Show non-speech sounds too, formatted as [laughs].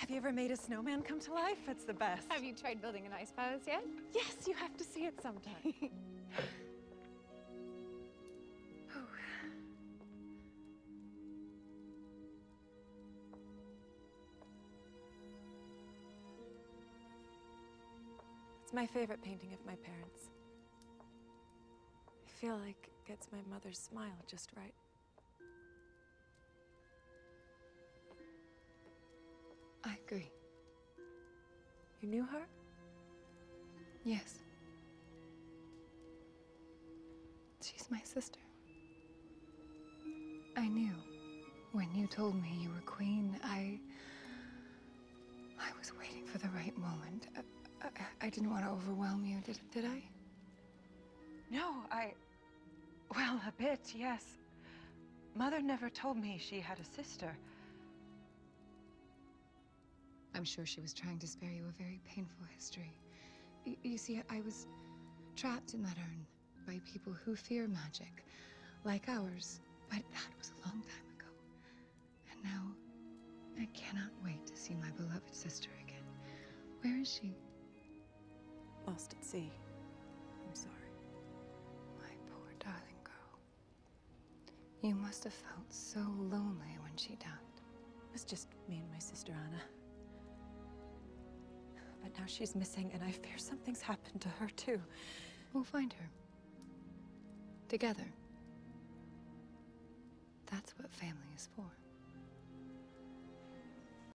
Have you ever made a snowman come to life? It's the best. Have you tried building an ice palace yet? Yes, you have to see it sometime. [laughs] It's my favorite painting of my parents. I feel like it gets my mother's smile just right. I agree. You knew her? Yes. She's my sister. I knew when you told me you were queen, I. I was waiting for the right moment. I, I, I didn't want to overwhelm you, did, did I? No, I. Well, a bit, yes. Mother never told me she had a sister. I'm sure she was trying to spare you a very painful history. Y- you see, I was trapped in that urn by people who fear magic, like ours. But that was a long time ago. And now, I cannot wait to see my beloved sister again. Where is she? Lost at sea. I'm sorry. My poor darling girl. You must have felt so lonely when she died. It was just me and my sister Anna. But now she's missing, and I fear something's happened to her, too. We'll find her. Together. That's what family is for.